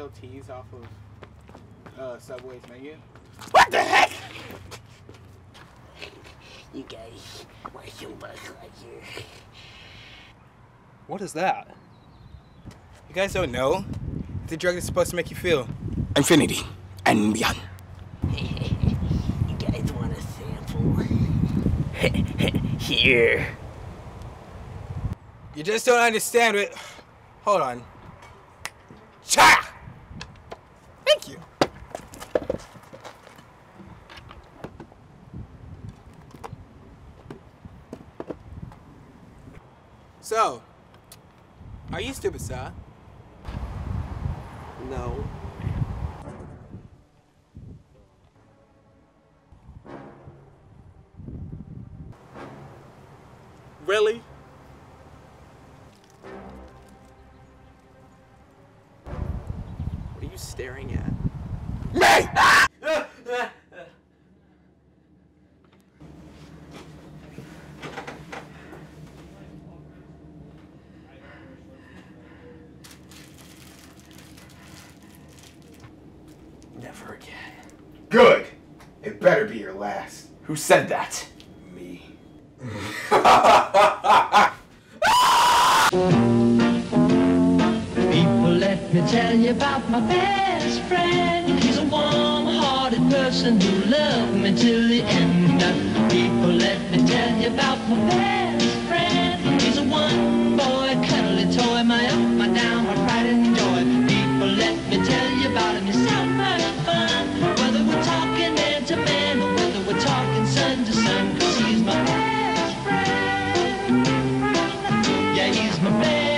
BLTs off of uh, Subway's menu. What the heck? You guys, why so much like here? What is that? You guys don't know? It's a drug that's supposed to make you feel. Infinity and beyond. you guys want a sample? here. You just don't understand it. Hold on. Cha! Thank you. So, are you stupid, sir? No. Really? What are you staring at? Me! Ah! Never again. Good. It better be your last. Who said that? Me. People, let me tell you about my best friend. He's a warm-hearted person who loved me till the end. People, let me tell you about my best Yeah, he's my man.